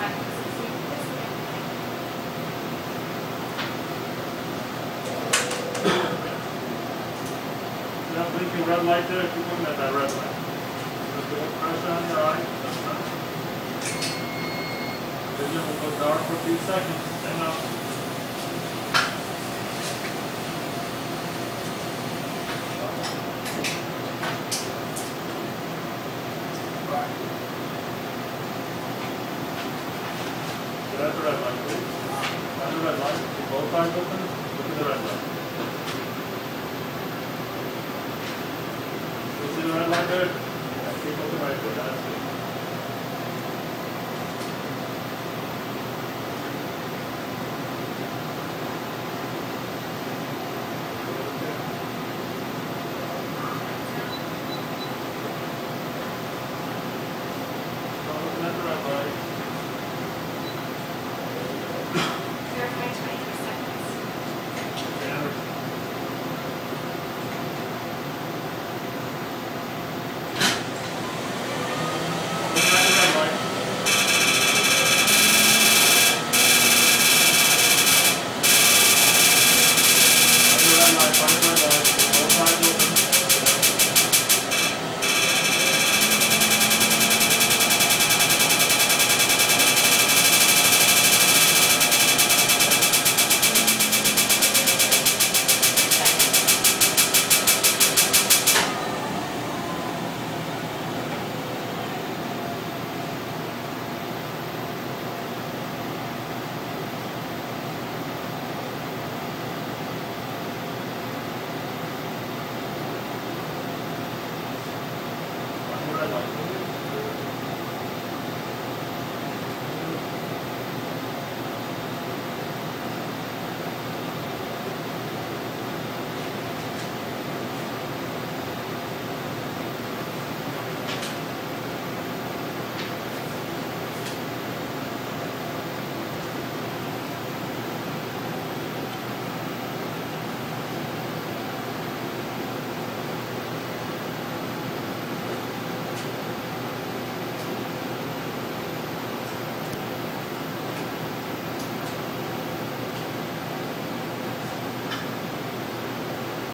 That blinking red light there, keep looking at that red light. Just put pressure on your eye. Vision will go dark for a few seconds, hang on. The red light, please. The red light, keep both eyes open, look at the red light. You see the red keep right there, that's it.